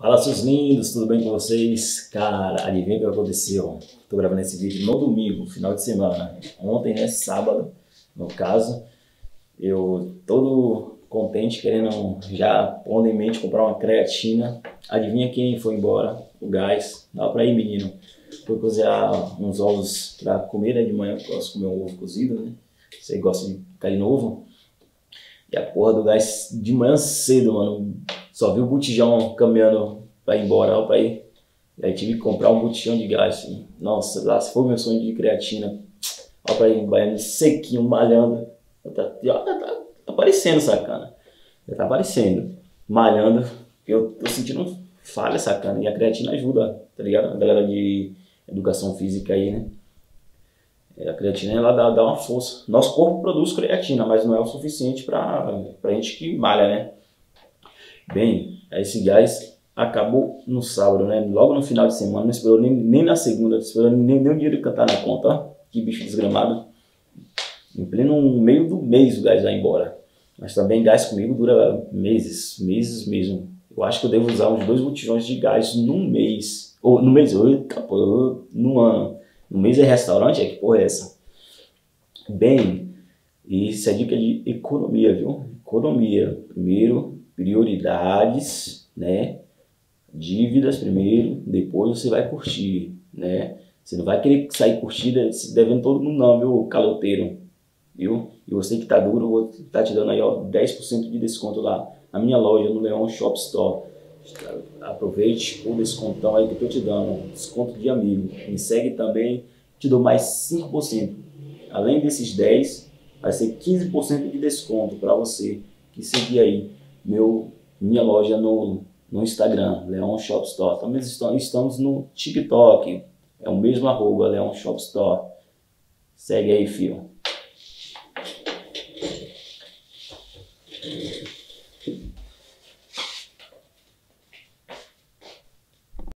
Fala seus lindos, tudo bem com vocês? Cara, adivinha o que aconteceu? Tô gravando esse vídeo no domingo, final de semana. Ontem, né, sábado, no caso. Eu todo contente, querendo já pondo em mente comprar uma creatina. Adivinha quem foi embora? O gás. Dá pra ir, menino. Fui cozinhar uns ovos pra comer né, de manhã, eu gosto de comer um ovo cozido, né? Você gosta de cair novo? E a porra do gás de manhã cedo, mano. Só vi o botijão caminhando pra ir embora, ó, pra ir. E aí tive que comprar um botijão de gás. Assim. Nossa, lá se for meu sonho de creatina. Ó, pra ir baiano sequinho, malhando. Tá, tá, tá aparecendo, sacana. Já tá aparecendo. Malhando. Eu tô sentindo falha, sacana. E a creatina ajuda, tá ligado? A galera de educação física aí, né? É, a creatina ela dá, dá uma força. Nosso corpo produz creatina, mas não é o suficiente para a gente que malha, né? Bem, esse gás acabou no sábado, né? Logo no final de semana, não esperou nem, nem na segunda, não esperou nem, nem o dinheiro cantar na conta, ó. Que bicho desgramado. Em pleno meio do mês o gás vai embora. Mas também gás comigo dura meses, meses mesmo. Eu acho que eu devo usar uns dois botijões de gás num mês. Ou no mês, eita, pô, no ano. No mês é restaurante? É que porra é essa? Bem, isso é dica de economia, viu? Economia. Primeiro, prioridades, né? Dívidas primeiro, depois você vai curtir, né? Você não vai querer sair curtida devendo todo mundo não, meu caloteiro, viu? E você que tá duro, vou tá te dando aí, ó, 10% de desconto lá na minha loja, no Leão Shop Store. Aproveite o descontão aí que eu tô te dando, desconto de amigo. Me segue também, te dou mais 5%. Além desses 10, vai ser 15% de desconto para você que seguir aí meu, minha loja no, no Instagram, Leon Shop Store. Também estamos no TikTok, é o mesmo arroba, Leon Shop Store. Segue aí, fio.